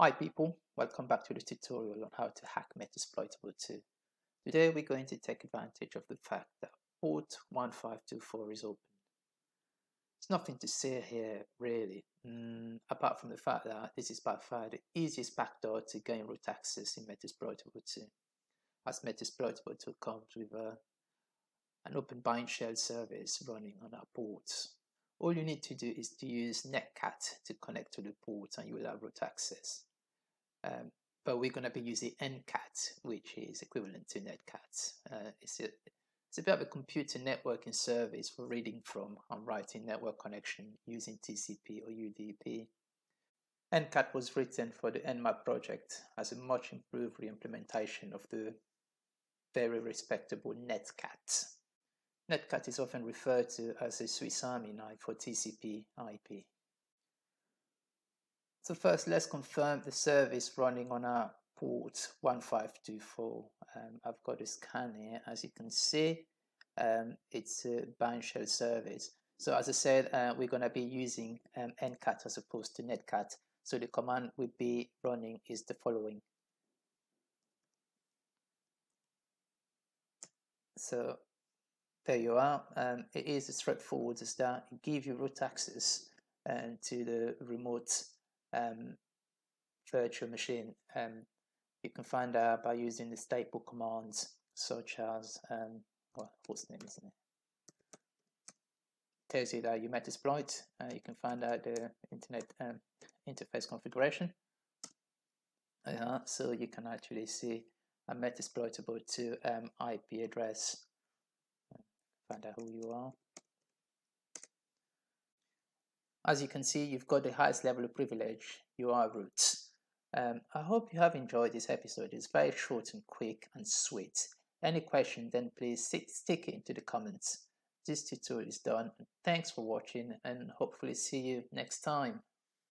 Hi people, welcome back to the tutorial on how to hack Metasploitable 2. Today we're going to take advantage of the fact that port 1524 is open. There's nothing to say here really, mm, apart from the fact that this is by far the easiest backdoor to gain root access in Metasploitable 2. As Metasploitable 2 comes with a, an open bind shell service running on our ports. All you need to do is to use netcat to connect to the port and you will have root access. Um, but we're going to be using NCAT, which is equivalent to netcat. Uh, it's, a, it's a bit of a computer networking service for reading from and writing network connection using TCP or UDP. NCAT was written for the Nmap project as a much improved re-implementation of the very respectable netcat. Netcat is often referred to as a Swiss Army knife for TCP IP. So first, let's confirm the service running on our port 1524. Um, I've got a scan here. As you can see, um, it's a bind shell service. So as I said, uh, we're going to be using um, ncat as opposed to netcat. So the command we'll be running is the following. So there you are. Um, it is as straightforward as that. It gives you root access uh, to the remote um, virtual machine. Um, you can find out by using the staple commands such as, um, well, what's the name, isn't it? Tells you that you Metasploit. Uh, you can find out the internet um, interface configuration. So you can actually see a Metasploitable to um, IP address. Find out who you are. As you can see, you've got the highest level of privilege, you are root. Um, I hope you have enjoyed this episode. It's very short and quick and sweet. Any question, then please stick it into the comments. This tutorial is done. Thanks for watching and hopefully see you next time.